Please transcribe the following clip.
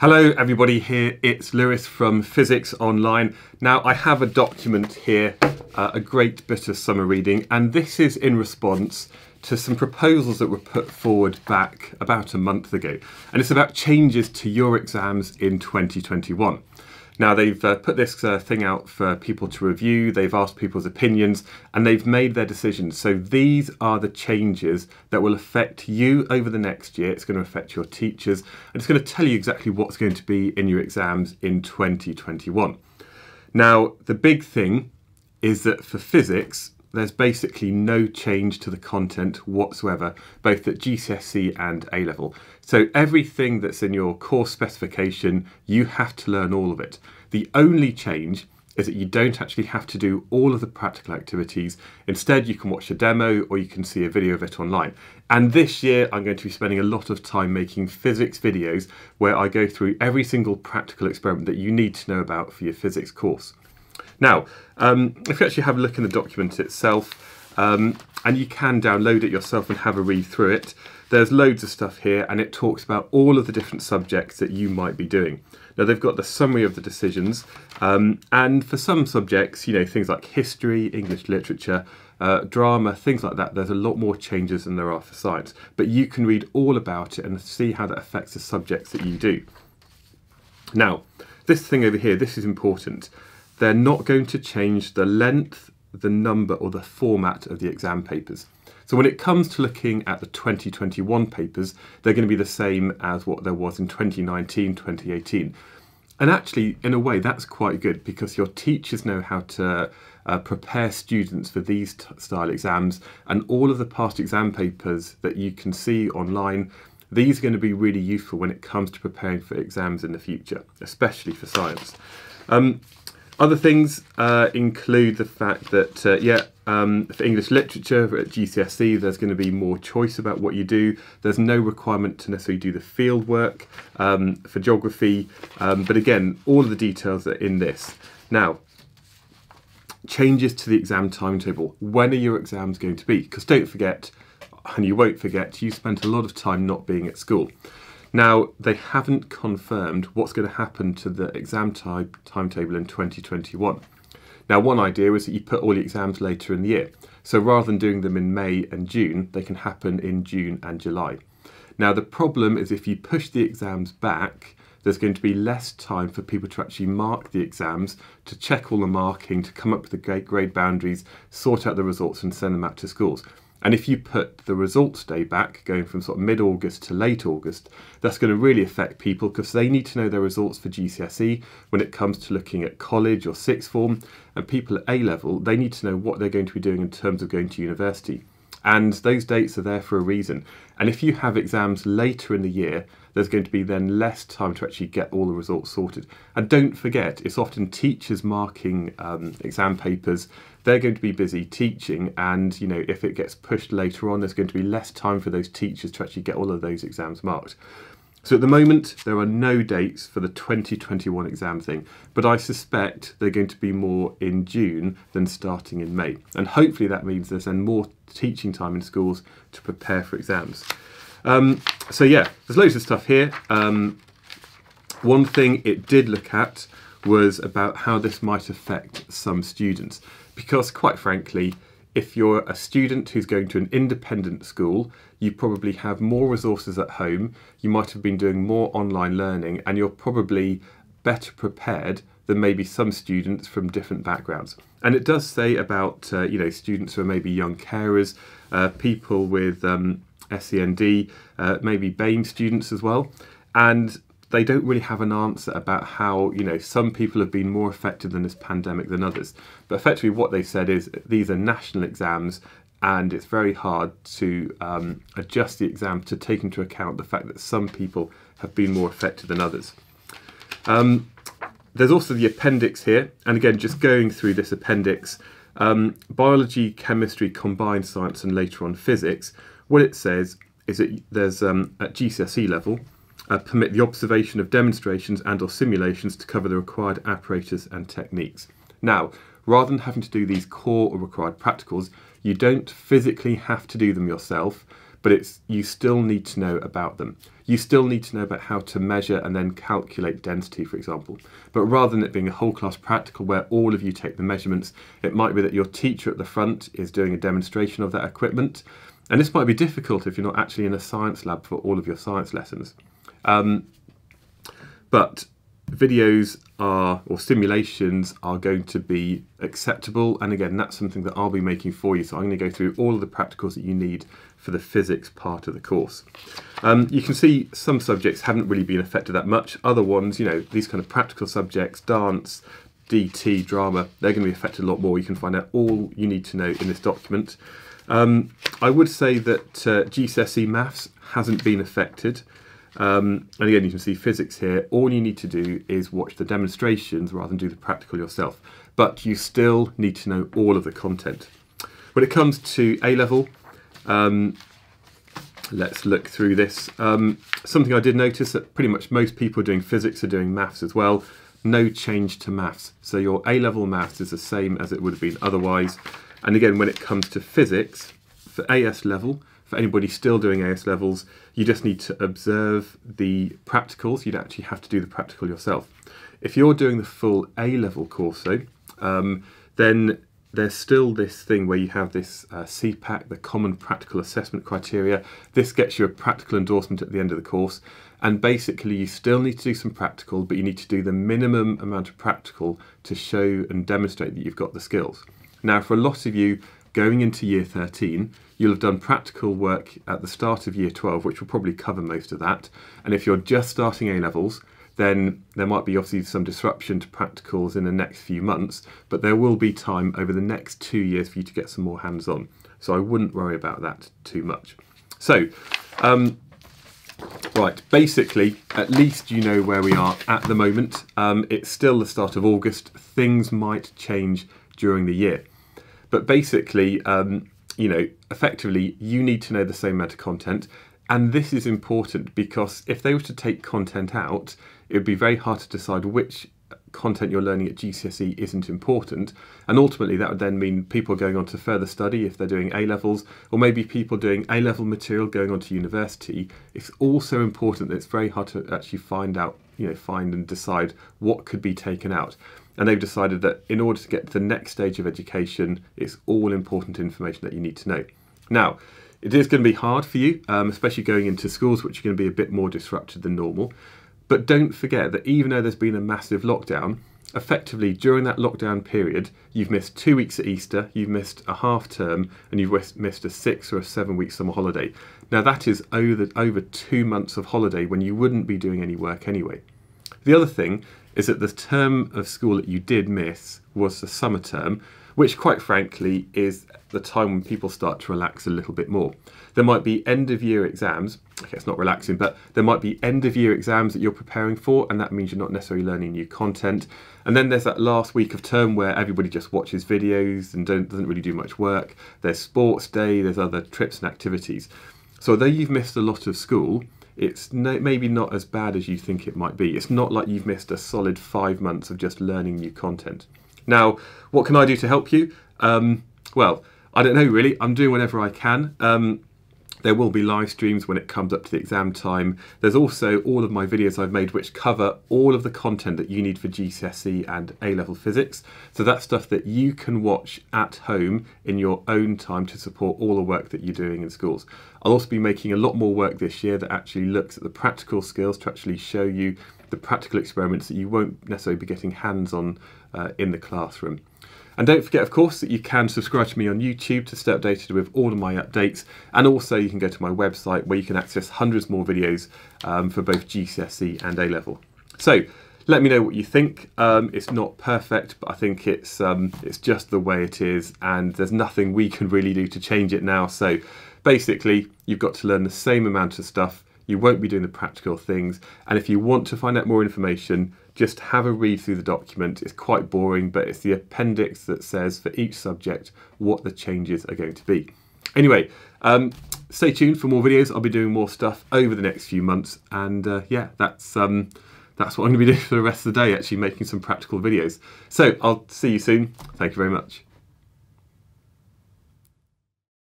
Hello everybody here, it's Lewis from Physics Online. Now I have a document here, uh, a great bit of summer reading, and this is in response to some proposals that were put forward back about a month ago. And it's about changes to your exams in 2021. Now they've uh, put this uh, thing out for people to review, they've asked people's opinions, and they've made their decisions. So these are the changes that will affect you over the next year. It's going to affect your teachers, and it's going to tell you exactly what's going to be in your exams in 2021. Now, the big thing is that for physics, there's basically no change to the content whatsoever, both at GCSE and A level. So everything that's in your course specification, you have to learn all of it. The only change is that you don't actually have to do all of the practical activities. Instead, you can watch a demo or you can see a video of it online. And this year, I'm going to be spending a lot of time making physics videos where I go through every single practical experiment that you need to know about for your physics course. Now, um, if you actually have a look in the document itself, um, and you can download it yourself and have a read through it, there's loads of stuff here and it talks about all of the different subjects that you might be doing. Now they've got the summary of the decisions um, and for some subjects, you know, things like history, English literature, uh, drama, things like that, there's a lot more changes than there are for science. But you can read all about it and see how that affects the subjects that you do. Now, this thing over here, this is important they're not going to change the length, the number or the format of the exam papers. So when it comes to looking at the 2021 papers, they're going to be the same as what there was in 2019, 2018. And actually, in a way, that's quite good because your teachers know how to uh, prepare students for these style exams and all of the past exam papers that you can see online these are going to be really useful when it comes to preparing for exams in the future, especially for science. Um, other things uh, include the fact that, uh, yeah, um, for English literature at GCSE, there's going to be more choice about what you do. There's no requirement to necessarily do the field work um, for geography, um, but again, all of the details are in this. Now, changes to the exam timetable. When are your exams going to be? Because don't forget, and you won't forget, you spent a lot of time not being at school. Now, they haven't confirmed what's going to happen to the exam type, timetable in 2021. Now, one idea is that you put all the exams later in the year. So rather than doing them in May and June, they can happen in June and July. Now, the problem is if you push the exams back, there's going to be less time for people to actually mark the exams, to check all the marking, to come up with the grade boundaries, sort out the results and send them out to schools. And if you put the results day back, going from sort of mid-August to late August, that's going to really affect people because they need to know their results for GCSE when it comes to looking at college or sixth form. And people at A level, they need to know what they're going to be doing in terms of going to university. And those dates are there for a reason. And if you have exams later in the year, there's going to be then less time to actually get all the results sorted. And don't forget, it's often teachers marking um, exam papers they're going to be busy teaching and you know if it gets pushed later on there's going to be less time for those teachers to actually get all of those exams marked so at the moment there are no dates for the 2021 exam thing but i suspect they're going to be more in june than starting in may. And hopefully that means there's then more teaching time in schools to prepare for exams. Um, so yeah there's loads of stuff here. Um, one thing it did look at was about how this might affect some students. Because quite frankly, if you're a student who's going to an independent school, you probably have more resources at home, you might have been doing more online learning, and you're probably better prepared than maybe some students from different backgrounds. And it does say about uh, you know students who are maybe young carers, uh, people with um, SEND, uh, maybe BAME students as well. And they don't really have an answer about how you know some people have been more affected than this pandemic than others. But effectively, what they said is these are national exams, and it's very hard to um, adjust the exam to take into account the fact that some people have been more affected than others. Um, there's also the appendix here, and again, just going through this appendix, um, biology, chemistry, combined science, and later on physics. What it says is that there's um, at GCSE level uh, permit the observation of demonstrations and or simulations to cover the required apparatus and techniques. Now, rather than having to do these core or required practicals, you don't physically have to do them yourself, but it's you still need to know about them. You still need to know about how to measure and then calculate density, for example. But rather than it being a whole class practical where all of you take the measurements, it might be that your teacher at the front is doing a demonstration of that equipment. And this might be difficult if you're not actually in a science lab for all of your science lessons. Um, but videos are or simulations are going to be acceptable. And again that's something that I'll be making for you. So I'm going to go through all of the practicals that you need for the physics part of the course. Um, you can see some subjects haven't really been affected that much. Other ones you know these kind of practical subjects dance DT drama they're going to be affected a lot more. You can find out all you need to know in this document. Um, I would say that uh, GCSE maths hasn't been affected um, and again, you can see physics here. All you need to do is watch the demonstrations rather than do the practical yourself. But you still need to know all of the content. When it comes to A-level, um, let's look through this. Um, something I did notice that pretty much most people doing physics are doing maths as well. No change to maths. So your A-level maths is the same as it would have been otherwise. And again, when it comes to physics, for AS level, for anybody still doing AS levels, you just need to observe the practicals. You'd actually have to do the practical yourself. If you're doing the full A level course, though, um, then there's still this thing where you have this uh, CPAC, the Common Practical Assessment Criteria. This gets you a practical endorsement at the end of the course. And basically, you still need to do some practical, but you need to do the minimum amount of practical to show and demonstrate that you've got the skills. Now, for a lot of you, going into year 13, you'll have done practical work at the start of year 12, which will probably cover most of that. And if you're just starting A levels, then there might be obviously some disruption to practicals in the next few months, but there will be time over the next two years for you to get some more hands on. So I wouldn't worry about that too much. So, um, right, basically, at least you know where we are at the moment. Um, it's still the start of August. Things might change during the year. But basically, um, you know, effectively, you need to know the same amount of content. And this is important because if they were to take content out, it would be very hard to decide which content you're learning at GCSE isn't important. And ultimately, that would then mean people going on to further study if they're doing A levels, or maybe people doing A level material going on to university. It's also important that it's very hard to actually find out, you know, find and decide what could be taken out and they've decided that in order to get to the next stage of education, it's all important information that you need to know. Now, it is going to be hard for you, um, especially going into schools which are going to be a bit more disrupted than normal. But don't forget that even though there's been a massive lockdown, effectively during that lockdown period, you've missed two weeks at Easter, you've missed a half term, and you've missed a six or a seven week summer holiday. Now that is over, over two months of holiday when you wouldn't be doing any work anyway. The other thing is that the term of school that you did miss was the summer term, which quite frankly is the time when people start to relax a little bit more. There might be end of year exams, okay, it's not relaxing, but there might be end of year exams that you're preparing for, and that means you're not necessarily learning new content. And then there's that last week of term where everybody just watches videos and doesn't really do much work. There's sports day, there's other trips and activities. So although you've missed a lot of school, it's no, maybe not as bad as you think it might be. It's not like you've missed a solid five months of just learning new content. Now, what can I do to help you? Um, well, I don't know really. I'm doing whatever I can. Um, there will be live streams when it comes up to the exam time. There's also all of my videos I've made which cover all of the content that you need for GCSE and A-level physics. So that's stuff that you can watch at home in your own time to support all the work that you're doing in schools. I'll also be making a lot more work this year that actually looks at the practical skills to actually show you the practical experiments that you won't necessarily be getting hands on uh, in the classroom. And don't forget, of course, that you can subscribe to me on YouTube to stay updated with all of my updates. And also, you can go to my website where you can access hundreds more videos um, for both GCSE and A level. So, let me know what you think. Um, it's not perfect, but I think it's um, it's just the way it is, and there's nothing we can really do to change it now. So, basically, you've got to learn the same amount of stuff. You won't be doing the practical things, and if you want to find out more information, just have a read through the document. It's quite boring, but it's the appendix that says for each subject what the changes are going to be. Anyway, um, stay tuned for more videos. I'll be doing more stuff over the next few months, and uh, yeah, that's um, that's what I'm going to be doing for the rest of the day. Actually, making some practical videos. So I'll see you soon. Thank you very much.